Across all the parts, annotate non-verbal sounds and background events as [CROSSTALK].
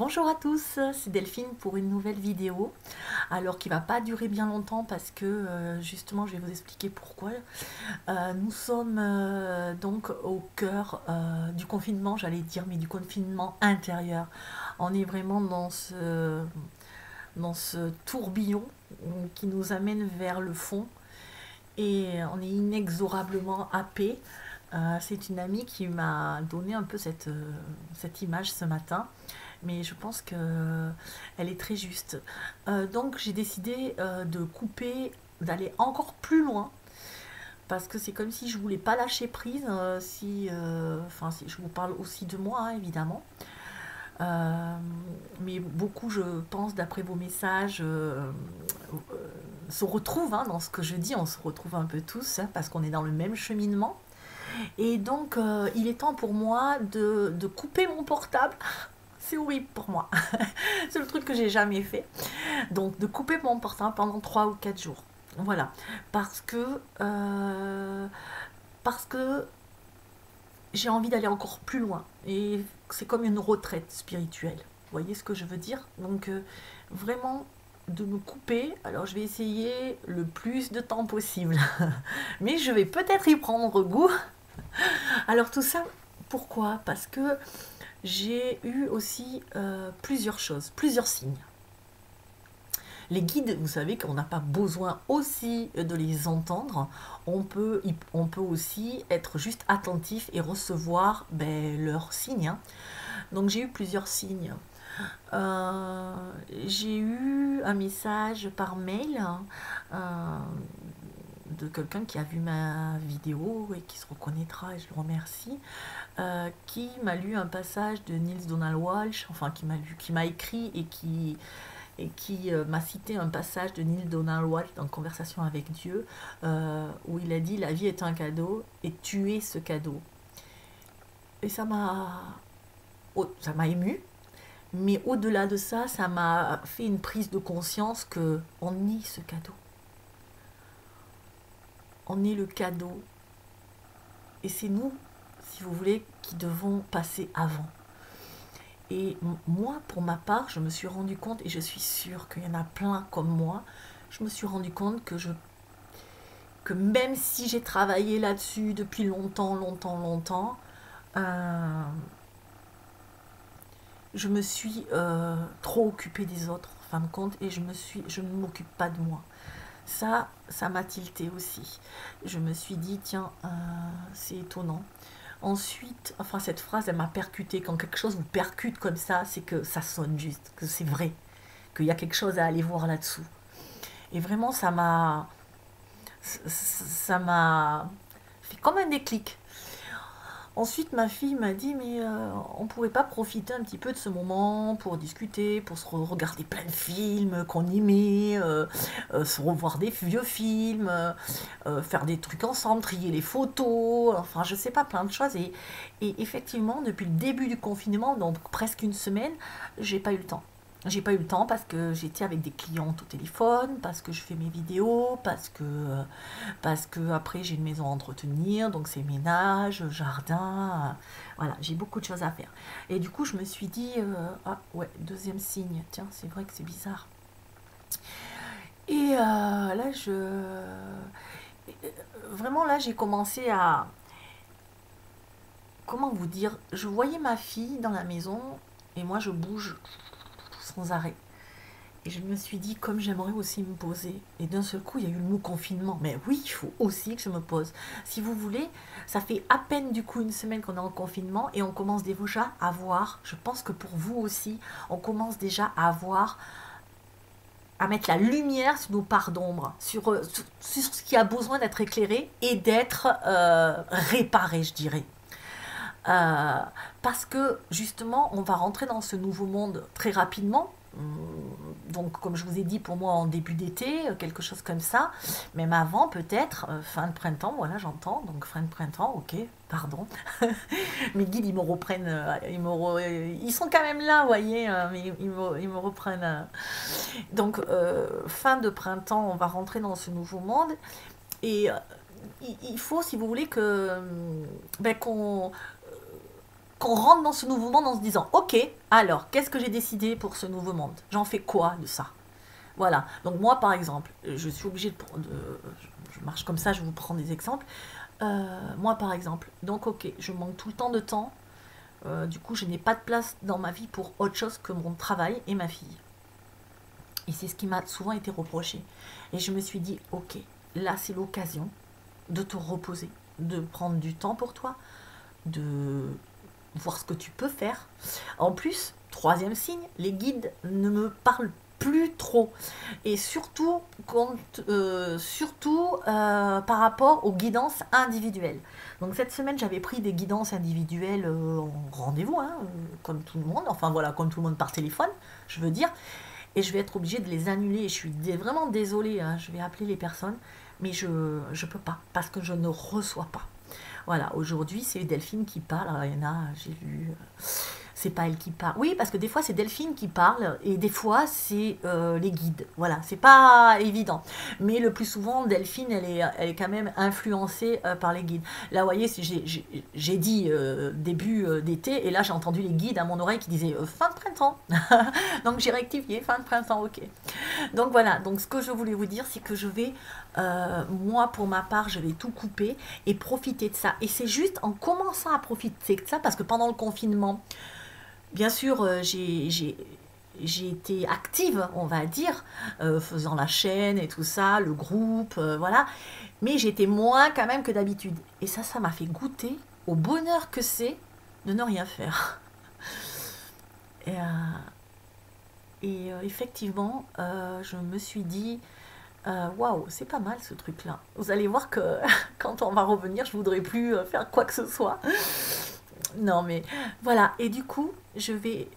Bonjour à tous, c'est Delphine pour une nouvelle vidéo. Alors qui va pas durer bien longtemps parce que euh, justement je vais vous expliquer pourquoi. Euh, nous sommes euh, donc au cœur du confinement, j'allais dire, mais du confinement intérieur. On est vraiment dans ce, tourbillon qui nous amène vers le fond et on est inexorablement happé. c'est une amie qui m'a donné un peu cette image ce matin mais je pense qu'elle est très juste. Euh, donc j'ai décidé euh, de couper, d'aller encore plus loin, parce que c'est comme si je voulais pas lâcher prise, euh, si, enfin si je vous parle aussi de moi hein, évidemment. mais beaucoup, je pense, d'après vos messages, se retrouvent hein, dans ce que je dis. On se retrouve un peu tous hein, parce qu'on est dans le même cheminement. Et donc, il est temps pour moi de, de couper mon portable c'est horrible pour moi. [LAUGHS] c'est le truc que j'ai jamais fait. Donc de couper mon portable pendant 3 ou 4 jours. Voilà. Parce que euh, parce que j'ai envie d'aller encore plus loin. Et c'est comme une retraite spirituelle. Vous voyez ce que je veux dire? Donc euh, vraiment de me couper. Alors je vais essayer le plus de temps possible. [LAUGHS] Mais je vais peut-être y prendre goût. [LAUGHS] Alors tout ça, pourquoi? Parce que j'ai eu aussi euh, plusieurs choses, plusieurs signes. Les guides, vous savez qu'on n'a pas besoin aussi de les entendre. On peut, on peut aussi être juste attentif et recevoir ben, leurs signes. Hein. Donc j'ai eu plusieurs signes. Euh, j'ai eu un message par mail euh, de quelqu'un qui a vu ma vidéo et qui se reconnaîtra et je le remercie, euh, qui m'a lu un passage de Niels Donald Walsh, enfin qui m'a écrit et qui euh, m'a cité un passage de Neil Donald Walsh dans Conversation avec Dieu, euh, où il a dit la vie est un cadeau et tu es ce cadeau. Et ça m'a, ça m'a ému, mais au-delà de ça, ça m'a fait une prise de conscience que on est ce cadeau est le cadeau. Et c'est nous, si vous voulez, qui devons passer avant. Et moi, pour ma part, je me suis rendu compte, et je suis sûre qu'il y en a plein comme moi, je me suis rendu compte que je que même si j'ai travaillé là-dessus depuis longtemps, longtemps, longtemps, euh, je me suis euh, trop occupée des autres, en fin de compte, et je me suis, je ne m'occupe pas de moi. Ça, ça m'a tilté aussi. Je me suis dit, tiens, euh, c'est étonnant. Ensuite, enfin, cette phrase, elle m'a percuté. Quand quelque chose vous percute comme ça, c'est que ça sonne juste, que c'est vrai, qu'il y a quelque chose à aller voir là-dessous. Et vraiment, ça m'a. Ça m'a fait comme un déclic. Ensuite, ma fille m'a dit, mais euh, on ne pourrait pas profiter un petit peu de ce moment pour discuter, pour se regarder plein de films qu'on aimait, euh, euh, se revoir des vieux films, faire des trucs ensemble, trier les photos, enfin, je sais pas, plein de choses. Et, et effectivement, depuis le début du confinement, donc presque une semaine, j'ai pas eu le temps. J'ai pas eu le temps parce que j'étais avec des clients au téléphone, parce que je fais mes vidéos, parce que, parce que après j'ai une maison à entretenir, donc c'est ménage, jardin, voilà, j'ai beaucoup de choses à faire. Et du coup, je me suis dit, euh, ah ouais, deuxième signe, tiens, c'est vrai que c'est bizarre. Et euh, là, je. Vraiment, là, j'ai commencé à. Comment vous dire Je voyais ma fille dans la maison et moi, je bouge sans arrêt. Et je me suis dit, comme j'aimerais aussi me poser. Et d'un seul coup, il y a eu le mot confinement. Mais oui, il faut aussi que je me pose. Si vous voulez, ça fait à peine du coup une semaine qu'on est en confinement et on commence déjà à voir, je pense que pour vous aussi, on commence déjà à voir, à mettre la lumière sur nos parts d'ombre, sur, euh, sur, ce qui a besoin d'être éclairé et d'être euh, réparé, je dirais. Euh, parce que justement, on va rentrer dans ce nouveau monde très rapidement. Hum, donc, comme je vous ai dit, pour moi, en début d'été, euh, quelque chose comme ça. Même avant, peut-être, euh, fin de printemps, voilà, j'entends. Donc, fin de printemps, ok, pardon. [LAUGHS] Mes guides, ils me reprennent, ils, me ils sont quand même là, vous voyez, mais ils me, ils me reprennent. Donc, fin de printemps, on va rentrer dans ce nouveau monde. Et il faut, si vous voulez, que ben, qu'on qu'on rentre dans ce nouveau monde en se disant, ok, alors, qu'est-ce que j'ai décidé pour ce nouveau monde? J'en fais quoi de ça? Voilà. Donc moi, par exemple, je suis obligée de, je marche comme ça, je vous prends des exemples. Euh, moi, par exemple, donc ok, je manque tout le temps de temps. Euh, du coup, je n'ai pas de place dans ma vie pour autre chose que mon travail et ma fille. Et c'est ce qui m'a souvent été reproché. Et je me suis dit, ok, là c'est l'occasion de te reposer, de prendre du temps pour toi, de voir ce que tu peux faire. En plus, troisième signe, les guides ne me parlent plus trop. Et surtout, euh, surtout euh, par rapport aux guidances individuelles. Donc cette semaine, j'avais pris des guidances individuelles euh, en rendez-vous, hein, comme tout le monde, enfin voilà, comme tout le monde par téléphone, je veux dire. Et je vais être obligée de les annuler. Je suis vraiment désolée, hein, je vais appeler les personnes, mais je ne peux pas, parce que je ne reçois pas. Voilà, aujourd'hui, c'est Delphine qui parle. Il y en a, j'ai vu c'est pas elle qui parle. Oui, parce que des fois c'est Delphine qui parle et des fois c'est euh, les guides. Voilà, c'est pas évident. Mais le plus souvent, Delphine, elle est, elle est quand même influencée euh, par les guides. Là, vous voyez, j'ai dit euh, début d'été et là j'ai entendu les guides à mon oreille qui disaient fin de printemps. [LAUGHS] donc j'ai rectifié, fin de printemps, ok. Donc voilà, donc ce que je voulais vous dire, c'est que je vais, moi pour ma part, je vais tout couper et profiter de ça. Et c'est juste en commençant à profiter de ça parce que pendant le confinement, Bien sûr, euh, j'ai été active, on va dire, euh, faisant la chaîne et tout ça, le groupe, euh, voilà. Mais j'étais moins quand même que d'habitude. Et ça, ça m'a fait goûter au bonheur que c'est de ne rien faire. [LAUGHS] Et, effectivement, je me suis dit, waouh, c'est pas mal ce truc-là. Vous allez voir que [LAUGHS] quand on va revenir, je voudrais plus faire quoi que ce soit. Non, mais voilà. Et du coup, je vais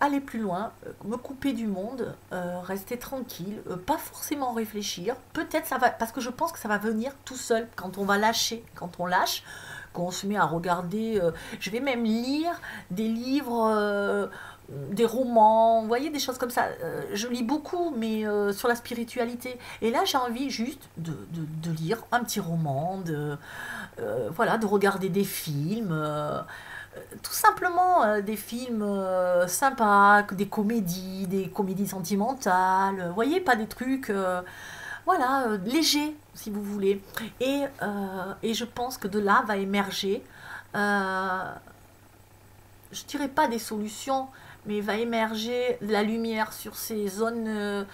aller plus loin, euh, me couper du monde, euh, rester tranquille, euh, pas forcément réfléchir. Peut-être ça va, parce que je pense que ça va venir tout seul quand on va lâcher, quand on lâche, quand on se met à regarder. je vais même lire des livres. Des romans, vous voyez, des choses comme ça. je lis beaucoup, mais sur la spiritualité. Et là, j'ai envie juste de, lire un petit roman, de, voilà, de regarder des films tout simplement euh, des films euh, sympas, des comédies, des comédies sentimentales, vous voyez, pas des trucs, euh, voilà, légers, si vous voulez. Et, et, je pense que de là va émerger, je dirais pas des solutions, mais va émerger la lumière sur ces zones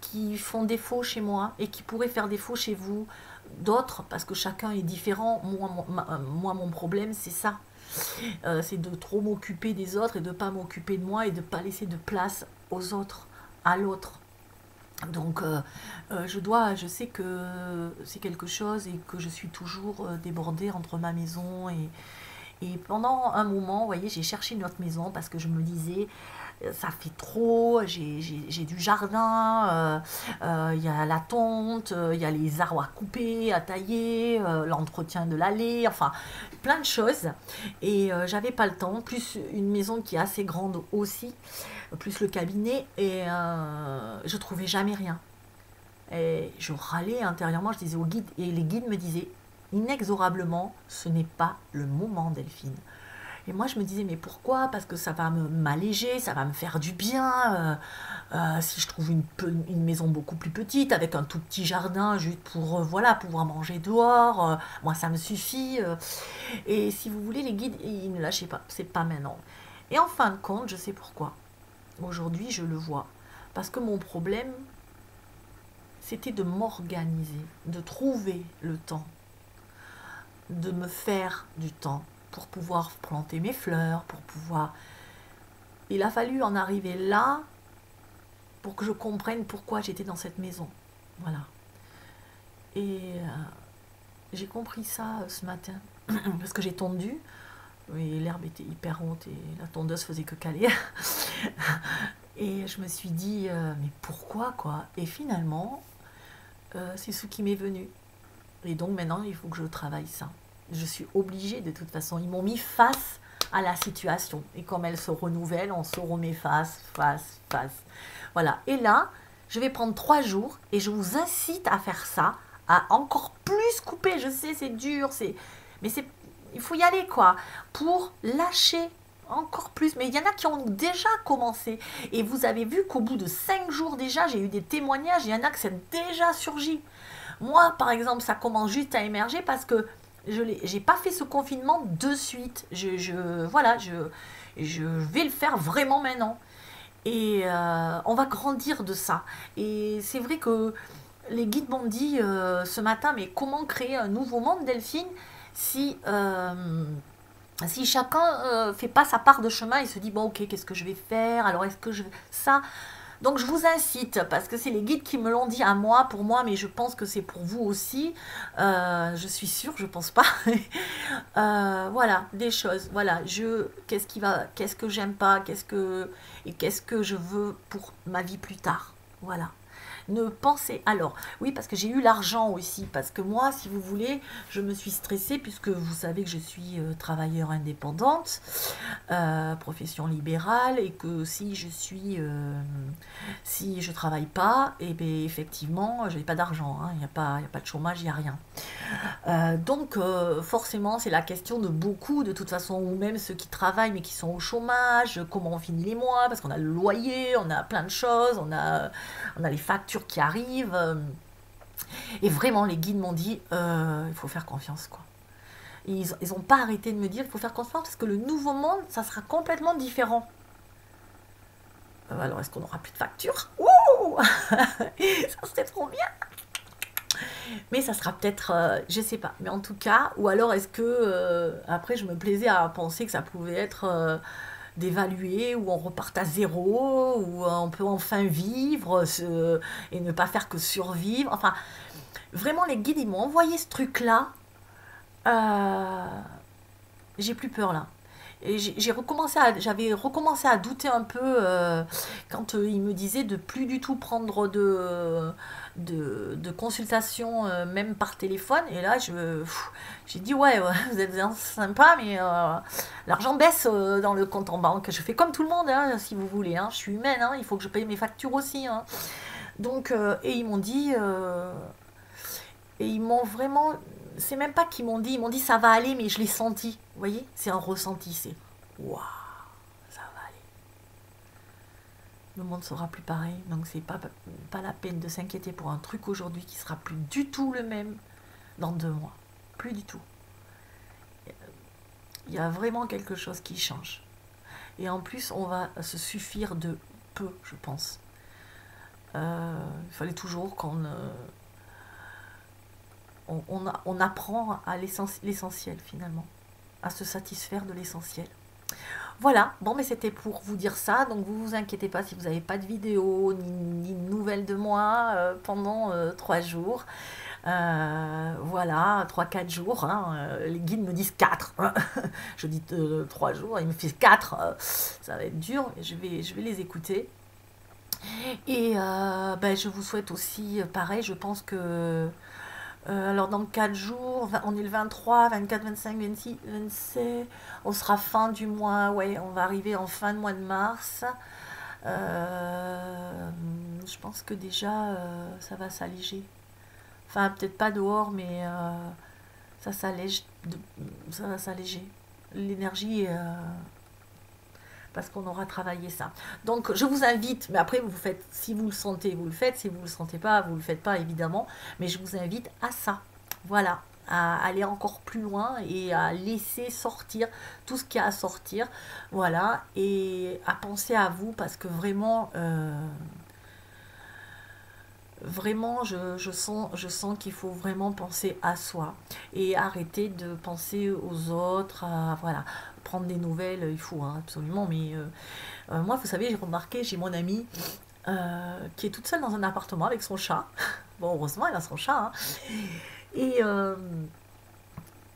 qui font défaut chez moi et qui pourraient faire défaut chez vous, d'autres, parce que chacun est différent. Moi, moi mon problème, c'est ça. Euh, c'est de trop m'occuper des autres et de pas m'occuper de moi et de pas laisser de place aux autres, à l'autre. Donc euh, euh, je dois, je sais que c'est quelque chose et que je suis toujours débordée entre ma maison et, et pendant un moment, vous voyez, j'ai cherché une autre maison parce que je me disais, ça fait trop, j'ai du jardin, euh, euh, il y a la tonte, il y a les arbres à couper, à tailler, euh, l'entretien de l'allée, enfin plein de choses. Et j'avais pas le temps, plus une maison qui est assez grande aussi, plus le cabinet, et je trouvais jamais rien. Et je râlais intérieurement, je disais aux guides, et les guides me disaient inexorablement, ce n'est pas le moment, Delphine. Et moi, je me disais, mais pourquoi? Parce que ça va m'alléger, ça va me faire du bien. Euh, euh, si je trouve une, maison beaucoup plus petite, avec un tout petit jardin, juste pour euh, voilà, pouvoir manger dehors, moi, ça me suffit. et si vous voulez, les guides, ils ne lâchaient pas. C'est pas maintenant. Et en fin de compte, je sais pourquoi. Aujourd'hui, je le vois. Parce que mon problème, c'était de m'organiser, de trouver le temps, de me faire du temps pour pouvoir planter mes fleurs, pour pouvoir... Il a fallu en arriver là pour que je comprenne pourquoi j'étais dans cette maison. Voilà. Et euh, j'ai compris ça euh, ce matin, [CLEARS THROAT] parce que j'ai tondu, et l'herbe était hyper haute et la tondeuse faisait que caler. [LAUGHS] et je me suis dit, euh, mais pourquoi quoi? Et finalement, c'est ce qui m'est venu. Et donc maintenant, il faut que je travaille ça je suis obligée de toute façon. Ils m'ont mis face à la situation. Et comme elle se renouvelle, on se remet face, face, face. Voilà. Et là, je vais prendre trois jours et je vous incite à faire ça, à encore plus couper. Je sais, c'est dur, c'est, mais c'est, il faut y aller, quoi, pour lâcher encore plus. Mais il y en a qui ont déjà commencé. Et vous avez vu qu'au bout de cinq jours déjà, j'ai eu des témoignages, il y en a que c'est déjà surgi. Moi, par exemple, ça commence juste à émerger parce que je n'ai pas fait ce confinement de suite. Je, voilà, je, je vais le faire vraiment maintenant. Et euh, on va grandir de ça. Et c'est vrai que les guides m'ont dit euh, ce matin, mais comment créer un nouveau monde, Delphine, si, euh, si chacun fait pas sa part de chemin et se dit, bon, ok, qu'est-ce que je vais faire? Alors, est-ce que je... Ça, donc je vous incite, parce que c'est les guides qui me l'ont dit à moi, pour moi, mais je pense que c'est pour vous aussi. Euh, je suis sûre, je pense pas. [LAUGHS] Euh, voilà, des choses. Voilà, je, qu'est-ce qui va, qu'est-ce que j'aime pas, qu'est-ce que et qu'est-ce que je veux pour ma vie plus tard. Voilà ne pensez alors oui parce que j'ai eu l'argent aussi parce que moi si vous voulez je me suis stressée puisque vous savez que je suis euh, travailleur indépendante euh, profession libérale et que si je suis euh, si je travaille pas et eh bien effectivement je n'ai pas d'argent hein. il n'y a pas a pas de chômage il n'y a rien donc forcément c'est la question de beaucoup de toute façon ou même ceux qui travaillent mais qui sont au chômage comment on finit les mois parce qu'on a le loyer on a plein de choses on a on a les factures qui arrivent. Euh, et vraiment, les guides m'ont dit, euh, il faut faire confiance, quoi. ils n'ont pas arrêté de me dire, il faut faire confiance parce que le nouveau monde, ça sera complètement différent. Euh, alors, est-ce qu'on aura plus de factures? Ouh [LAUGHS] Ça serait trop bien mais ça sera peut-être, je sais pas, mais en tout cas, ou alors est-ce que, après je me plaisais à penser que ça pouvait être d'évaluer, où on repart à zéro, où on peut enfin vivre et ne pas faire que survivre. Enfin, vraiment, les guides, ils m'ont envoyé ce truc-là. Euh, j'ai plus peur là. Et j'ai recommencé j'avais recommencé à douter un peu euh, quand euh, il me disait de plus du tout prendre de, de, de consultation, euh, même par téléphone. Et là, je, j'ai dit, ouais, [LAUGHS] vous êtes sympa, mais l'argent baisse dans le compte en banque. Je fais comme tout le monde, hein, si vous voulez. Hein. Je suis humaine, hein, il faut que je paye mes factures aussi. Donc, et ils m'ont dit, et ils m'ont vraiment c'est même pas qu'ils m'ont dit, ils m'ont dit ça va aller, mais je l'ai senti. Vous voyez C'est un ressenti, c'est waouh, ça va aller. Le monde sera plus pareil, donc c'est pas, pas la peine de s'inquiéter pour un truc aujourd'hui qui sera plus du tout le même dans deux mois. Plus du tout. Il y a vraiment quelque chose qui change. Et en plus, on va se suffire de peu, je pense. Euh, il fallait toujours qu'on on, apprend à l'essentiel finalement, à se satisfaire de l'essentiel. Voilà, bon mais c'était pour vous dire ça, donc vous vous inquiétez pas si vous n'avez pas de vidéo ni, de nouvelles de moi euh, pendant euh, trois jours. Euh, voilà, trois, quatre jours. Hein, les guides me disent quatre. [LAUGHS] je dis trois jours, il me fait quatre. ça va être dur, mais je vais, je vais les écouter. Et ben, je vous souhaite aussi, pareil, je pense que euh, alors dans 4 jours, on est le 23, 24, 25, 26, 27, on sera fin du mois, ouais, on va arriver en fin de mois de mars. Euh, je pense que déjà euh, ça va s'alléger. Enfin, peut-être pas dehors, mais ça s'allège, ça va s'alléger. L'énergie parce qu'on aura travaillé ça. Donc je vous invite, mais après vous faites, si vous le sentez, vous le faites, si vous ne le sentez pas, vous ne le faites pas évidemment, mais je vous invite à ça. Voilà, à aller encore plus loin et à laisser sortir tout ce qu'il y a à sortir. Voilà, et à penser à vous parce que vraiment... Euh, vraiment, je, je, sens, je sens qu'il faut vraiment penser à soi et arrêter de penser aux autres. voilà, prendre des nouvelles, il faut hein, absolument. Mais euh, euh, moi, vous savez, j'ai remarqué, j'ai mon amie euh, qui est toute seule dans un appartement avec son chat. [LAUGHS] Bon, heureusement, elle a son chat. Hein. Et,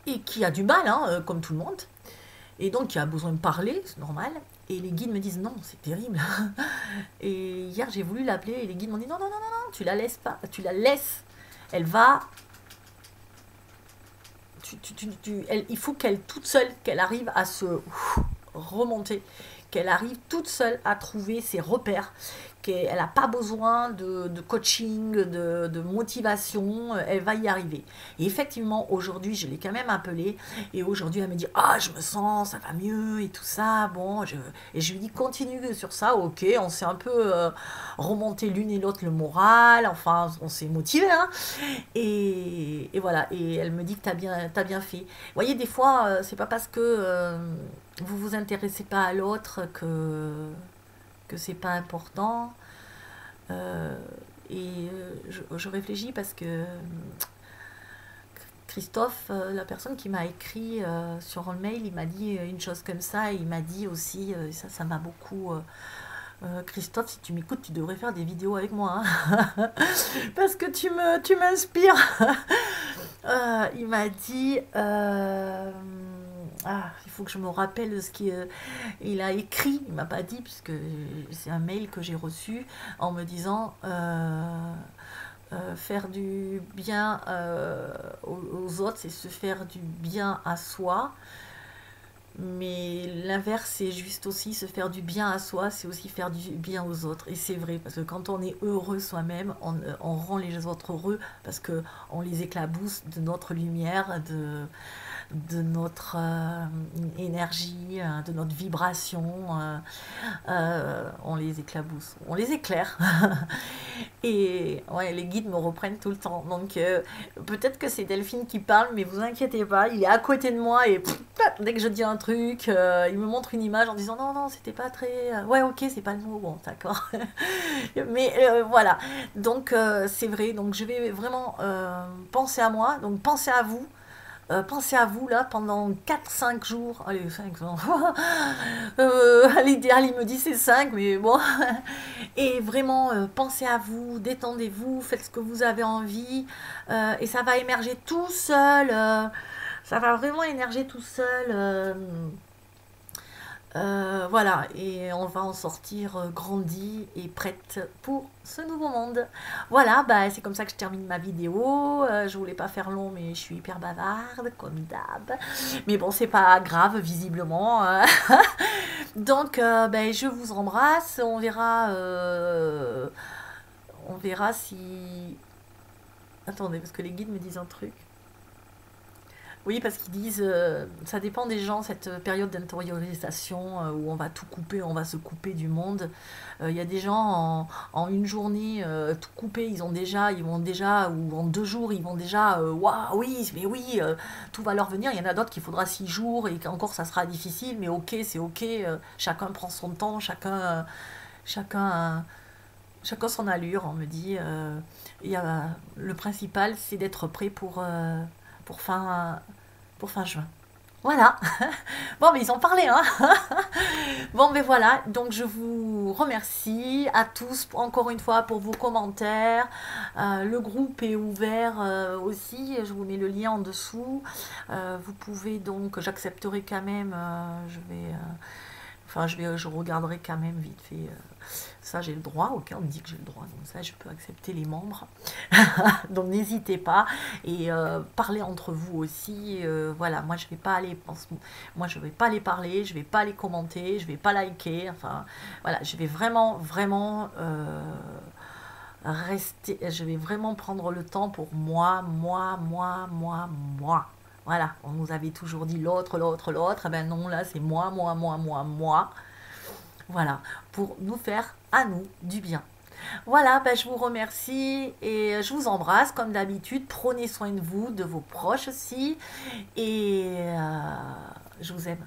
et qui a du mal, hein, comme tout le monde. Et donc, qui a besoin de parler, c'est normal. Et les guides me disent non, c'est terrible. [LAUGHS] Et hier, j'ai voulu l'appeler et les guides m'ont dit non, non, non, non, non, tu la laisses pas, tu la laisses. Elle va il faut qu'elle toute seule, qu'elle arrive à se remonter, qu'elle arrive toute seule à trouver ses repères, qu'elle n'a pas besoin de, coaching, de, motivation, elle va y arriver. Et effectivement, aujourd'hui, je l'ai quand même appelée, et aujourd'hui, elle me dit, ah, je me sens, ça va mieux, et tout ça, bon, je... et je lui dis, continue sur ça, ok, on s'est un peu euh, remonté l'une et l'autre le moral, enfin, on s'est motivé, hein, et, voilà, et elle me dit que tu bien, fait. Vous voyez, des fois, euh, c'est pas parce que euh, vous vous intéressez pas à l'autre que que c'est pas important. Euh, et euh, je, réfléchis parce que Christophe, euh, la personne qui m'a écrit sur le mail, il m'a dit une chose comme ça. Et il m'a dit aussi, ça, ça m'a beaucoup. Christophe, si tu m'écoutes, tu devrais faire des vidéos avec moi. Hein. [LAUGHS] parce que tu me, tu m'inspires. [LAUGHS] il m'a dit. Ah, il faut que je me rappelle ce qu'il euh, a écrit. Il m'a pas dit, puisque c'est un mail que j'ai reçu en me disant euh, euh, faire du bien aux, autres, c'est se faire du bien à soi. Mais l'inverse, c'est juste aussi se faire du bien à soi, c'est aussi faire du bien aux autres. Et c'est vrai, parce que quand on est heureux soi-même, on, on, rend les autres heureux, parce qu'on les éclabousse de notre lumière, de, de notre euh, énergie, euh, de notre vibration. Euh, on les éclabousse, on les éclaire. [LAUGHS] et ouais, les guides me reprennent tout le temps. Donc peut-être que c'est Delphine qui parle, mais vous inquiétez pas, il est à côté de moi et dès que je dis un truc, il me montre une image en disant non, non, c'était pas très. Ouais, ok, c'est pas le mot, bon, d'accord. [LAUGHS] mais voilà, donc c'est vrai, donc je vais vraiment penser à moi, donc penser à vous. Euh, pensez à vous là pendant 4-5 jours. Allez, 5 jours. [LAUGHS] euh, l'idéal, il me dit c'est 5, mais bon. [LAUGHS] et vraiment, euh, pensez à vous, détendez-vous, faites ce que vous avez envie. Euh, et ça va émerger tout seul. ça va vraiment émerger tout seul. Euh, voilà, et on va en sortir euh, grandi et prête pour ce nouveau monde. Voilà, bah, c'est comme ça que je termine ma vidéo. Euh, je voulais pas faire long, mais je suis hyper bavarde, comme d'hab. Mais bon, c'est pas grave, visiblement. Hein. [LAUGHS] Donc, ben, je vous embrasse. On verra. on verra si. Attendez, parce que les guides me disent un truc. Oui, parce qu'ils disent, euh, ça dépend des gens, cette période d'intériorisation euh, où on va tout couper, on va se couper du monde. Euh, il y a des gens en, une journée, tout couper, ils ont déjà, ils vont déjà, ou en deux jours, ils vont déjà, waouh, oui, mais oui, tout va leur venir. Il y en a d'autres qu'il faudra six jours et qu'encore ça sera difficile, mais ok, c'est ok, chacun prend son temps, chacun, chacun, chacun son allure, on me dit. y a, le principal, c'est d'être prêt pour, pour fin pour fin juin. Voilà. [LAUGHS] Bon, mais ils ont parlé, hein. [LAUGHS] Bon, mais voilà. Donc, je vous remercie à tous encore une fois pour vos commentaires. Euh, le groupe est ouvert euh, aussi. Je vous mets le lien en dessous. Euh, vous pouvez donc, j'accepterai quand même. je vais, enfin, je vais, je regarderai quand même vite fait ça, j'ai le droit. Ok, on me dit que j'ai le droit. Donc ça, je peux accepter les membres. [LAUGHS] donc n'hésitez pas. Et euh, parlez entre vous aussi. Euh, voilà, moi, je vais pas aller... Moi, je vais pas les parler. Je vais pas les commenter. Je vais pas liker. Enfin, voilà, je vais vraiment, vraiment... Euh, rester... Je vais vraiment prendre le temps pour moi, moi, moi, moi, moi. Voilà, on nous avait toujours dit l'autre, l'autre, l'autre. Eh ben non, là, c'est moi, moi, moi, moi, moi. Voilà, pour nous faire à nous du bien. Voilà, ben, je vous remercie et je vous embrasse comme d'habitude. Prenez soin de vous, de vos proches aussi. Et euh, je vous aime.